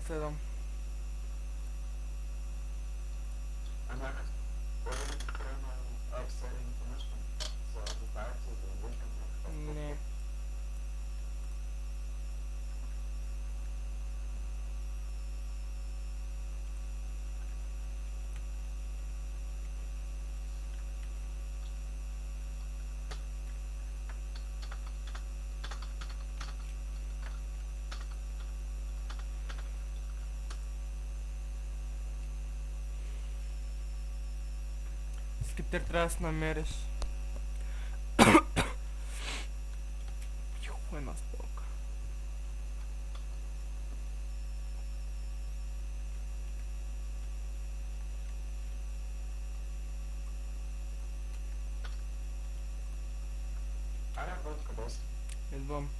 I said them. I'm not. Skip ter traço na meras. Ué, nossa boca. Ele ah, é, vamos.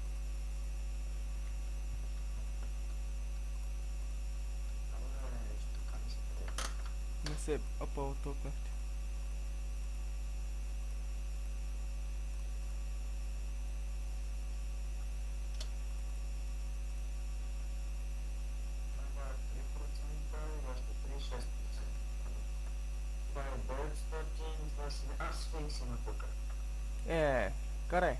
se opbouwen tot met. É, correto.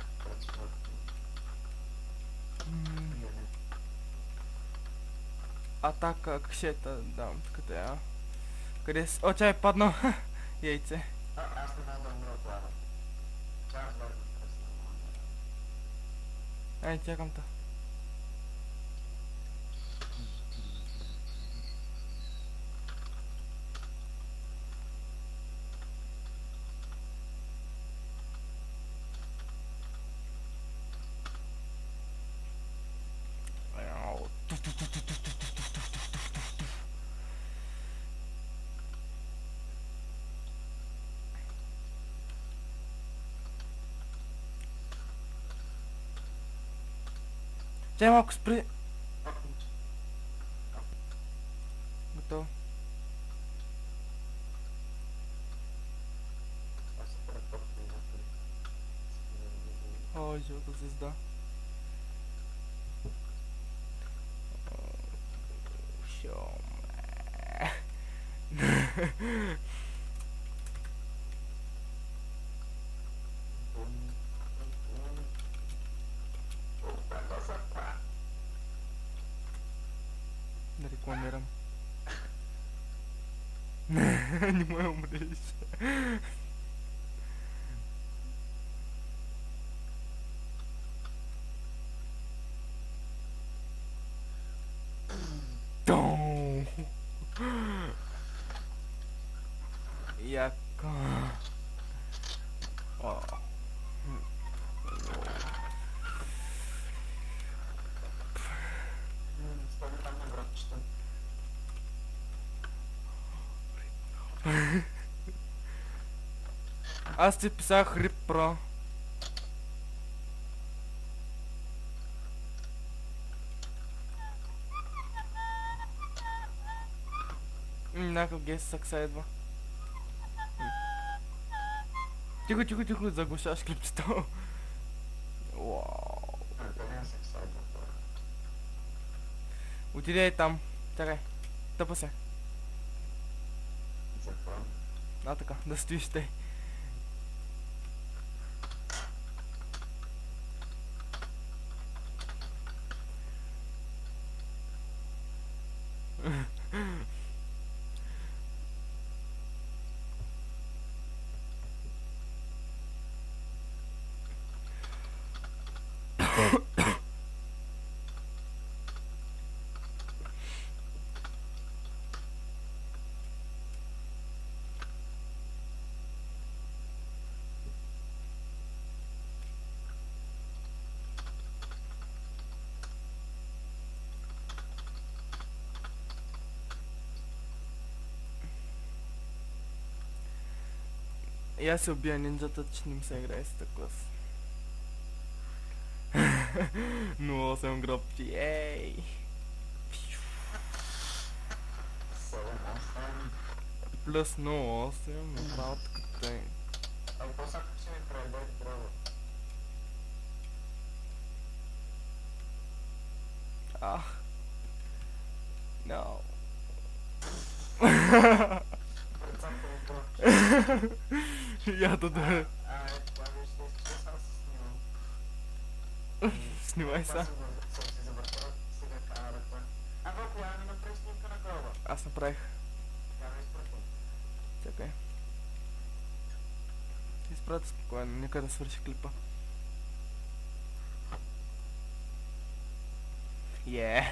atacă cșetă, da, câte ea. Câte O, ce ai, pardon, ieițe. Asta mai domnul Aici, cam Tem óculos preto. Então. Ó, oh, jogo vocês dá. Show. номером. Не мой умрись. Я... О. Аз ти писах RIP Pro. Някакъв гест сакса едва. Тихо, тихо, тихо, заглушаш клипчето. Вау. Отиде е там. Чакай. Тъпа се. А така, да стоиш те. Я се убия ниндзата, че не ми се играе с такъв. Nossa, é um grupo de. Ei. Plus, nossa, é um falta que tem. Ah. Não. Já tô doendo. Снимай са. Аз направих. Чакай. Изпрати спокойно, нека да свърши клипа. Yeah.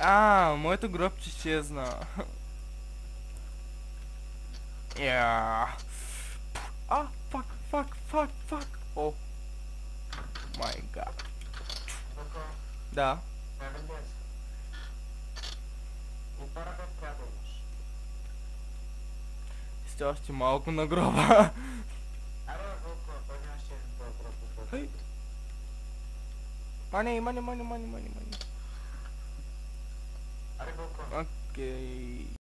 А, моето гробче чезна. Yeah. А, фак, фак, фак, фак. О. Май гад. Да. Стерти малку на гроба. Mana mana mana mana mana mana. Okey.